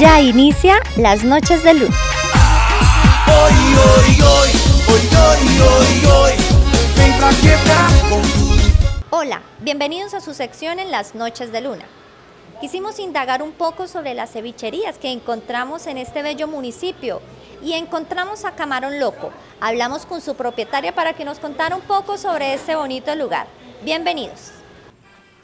Ya inicia las noches de. Hoy, hoy, hoy, hoy, hoy, hoy, tudo. Hola, bienvenidos a su sección en las noches de luna. Quisimos indagar un poco sobre las cevicherías que encontramos en este bello municipio y encontramos a Camarón Loco. Hablamos con su propietaria para que nos contara un poco sobre este bonito lugar. Bienvenidos.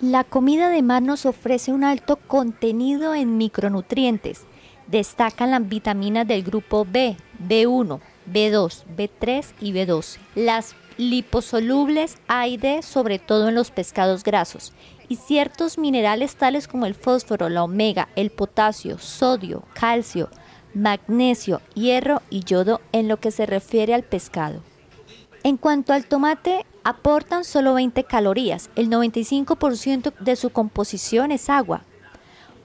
La comida de mar nos ofrece un alto contenido en micronutrientes. Destacan las vitaminas del grupo B, B1, B2, B3 y B12. Las liposolubles A y D, sobre todo en los pescados grasos, y ciertos minerales tales como el fósforo, la omega, el potasio, sodio, calcio, magnesio, hierro y yodo en lo que se refiere al pescado. En cuanto al tomate, aportan solo 20 calorías, el 95% de su composición es agua.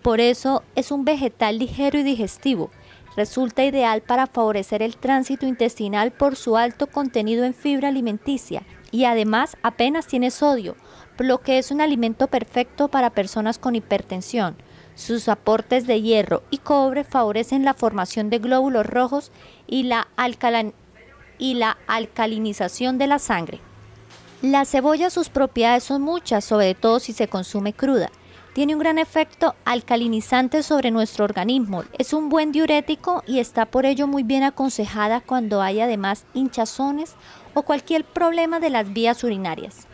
Por eso es un vegetal ligero y digestivo. Resulta ideal para favorecer el tránsito intestinal por su alto contenido en fibra alimenticia y además apenas tiene sodio, por lo que es un alimento perfecto para personas con hipertensión. Sus aportes de hierro y cobre favorecen la formación de glóbulos rojos y la y la alcalinización de la sangre. La cebolla, sus propiedades son muchas, sobre todo si se consume cruda. Tiene un gran efecto alcalinizante sobre nuestro organismo, es un buen diurético y está por ello muy bien aconsejada cuando hay además hinchazones o cualquier problema de las vías urinarias.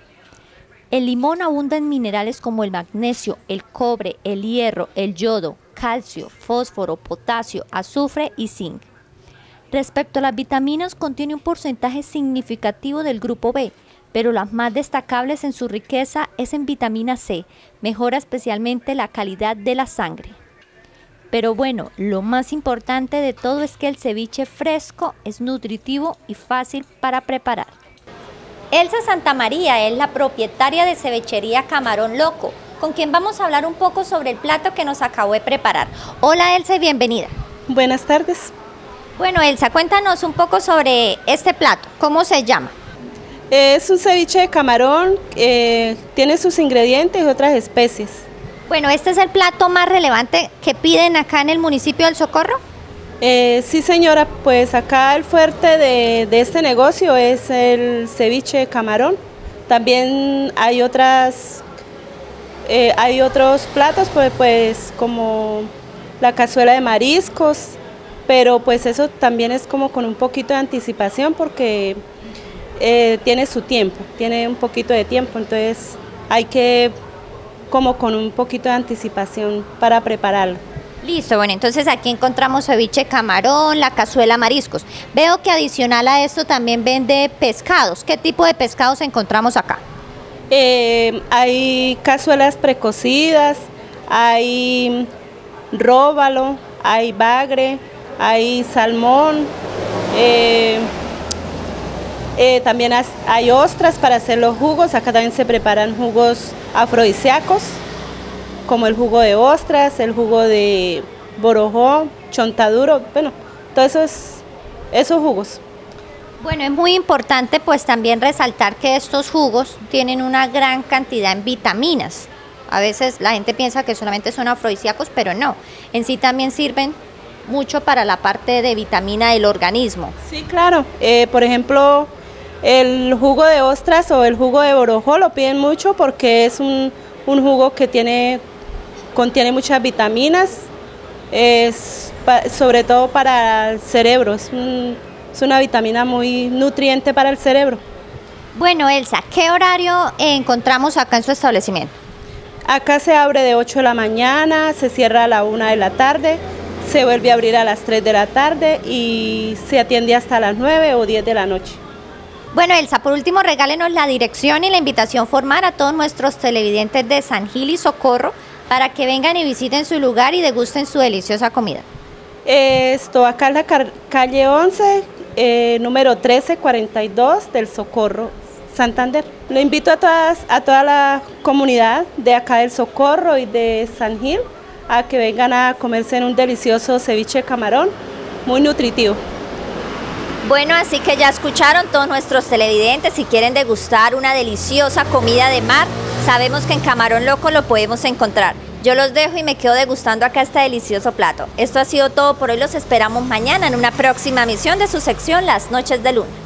El limón abunda en minerales como el magnesio, el cobre, el hierro, el yodo, calcio, fósforo, potasio, azufre y zinc. Respecto a las vitaminas, contiene un porcentaje significativo del grupo B, pero las más destacables en su riqueza es en vitamina C, mejora especialmente la calidad de la sangre. Pero bueno, lo más importante de todo es que el ceviche fresco es nutritivo y fácil para preparar. Elsa Santamaría es la propietaria de cevichería Camarón Loco, con quien vamos a hablar un poco sobre el plato que nos acabó de preparar. Hola Elsa y bienvenida. Buenas tardes. Bueno, Elsa, cuéntanos un poco sobre este plato. ¿Cómo se llama? Es un ceviche de camarón, eh, tiene sus ingredientes y otras especies. Bueno, este es el plato más relevante que piden acá en el municipio del Socorro. Eh, sí, señora, pues acá el fuerte de, de este negocio es el ceviche de camarón. También hay otras, eh, hay otros platos, pues, pues como la cazuela de mariscos, pero pues eso también es como con un poquito de anticipación porque eh, tiene su tiempo, tiene un poquito de tiempo, entonces hay que como con un poquito de anticipación para prepararlo. Listo, bueno, entonces aquí encontramos ceviche camarón, la cazuela mariscos. Veo que adicional a esto también vende pescados. ¿Qué tipo de pescados encontramos acá? Eh, hay cazuelas precocidas, hay róbalo, hay bagre, hay salmón, eh, eh, también hay ostras para hacer los jugos, acá también se preparan jugos afrodisíacos, como el jugo de ostras, el jugo de borojó, chontaduro, bueno, todos esos, esos jugos. Bueno, es muy importante pues también resaltar que estos jugos tienen una gran cantidad en vitaminas. A veces la gente piensa que solamente son afrodisíacos, pero no. En sí también sirven mucho para la parte de vitamina del organismo. Sí, claro. Eh, por ejemplo, el jugo de ostras o el jugo de borojó lo piden mucho porque es un, un jugo que tiene, contiene muchas vitaminas, es pa- sobre todo para el cerebro, es, un- es una vitamina muy nutriente para el cerebro. Bueno, Elsa, ¿qué horario encontramos acá en su establecimiento? Acá se abre de 8 de la mañana, se cierra a la 1 de la tarde, se vuelve a abrir a las 3 de la tarde y se atiende hasta las 9 o 10 de la noche. Bueno, Elsa, por último, regálenos la dirección y la invitación formal a todos nuestros televidentes de San Gil y Socorro para que vengan y visiten su lugar y degusten su deliciosa comida. Esto acá en la calle 11, eh, número 1342 del Socorro, Santander. Lo invito a, todas, a toda la comunidad de acá del Socorro y de San Gil a que vengan a comerse en un delicioso ceviche de camarón, muy nutritivo. Bueno, así que ya escucharon todos nuestros televidentes. Si quieren degustar una deliciosa comida de mar, sabemos que en Camarón Loco lo podemos encontrar. Yo los dejo y me quedo degustando acá este delicioso plato. Esto ha sido todo por hoy. Los esperamos mañana en una próxima misión de su sección Las Noches de Luna.